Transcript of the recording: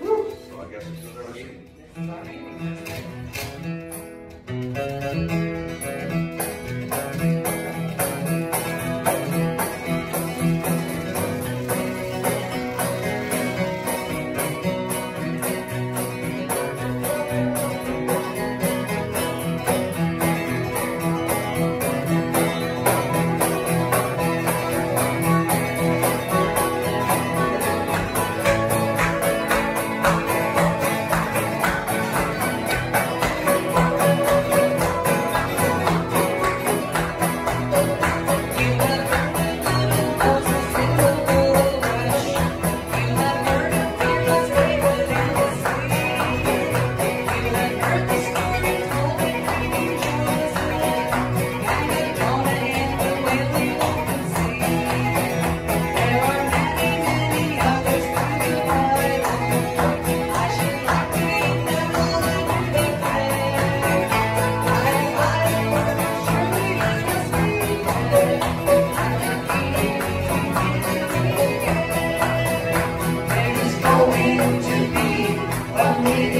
So I guess it's another scene. Going